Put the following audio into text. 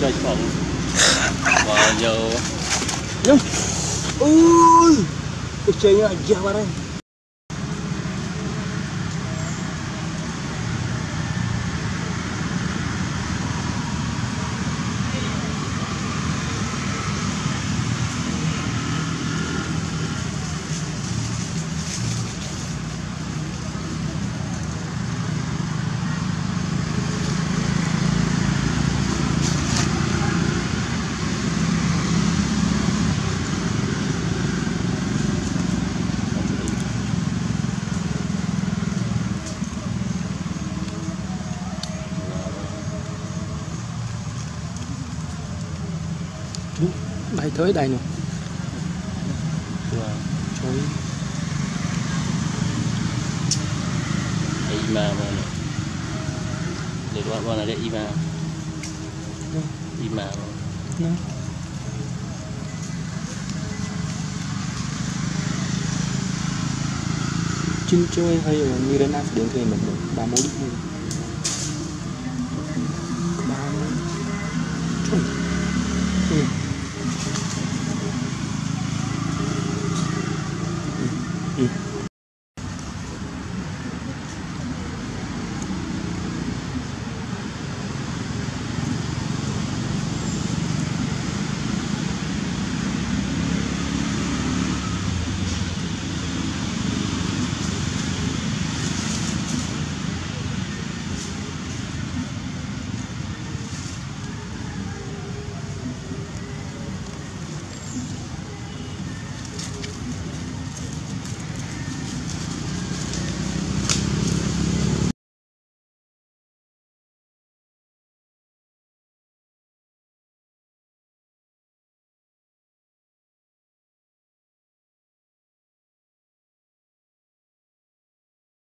chơi phòng và giờ ui! Chơi aja barang hay tới đây luôn chuối ima mà để bạn bạn này để ima. Ima mà. Chơi hay là như đến áp điện thì mình ba mối đi ba mối.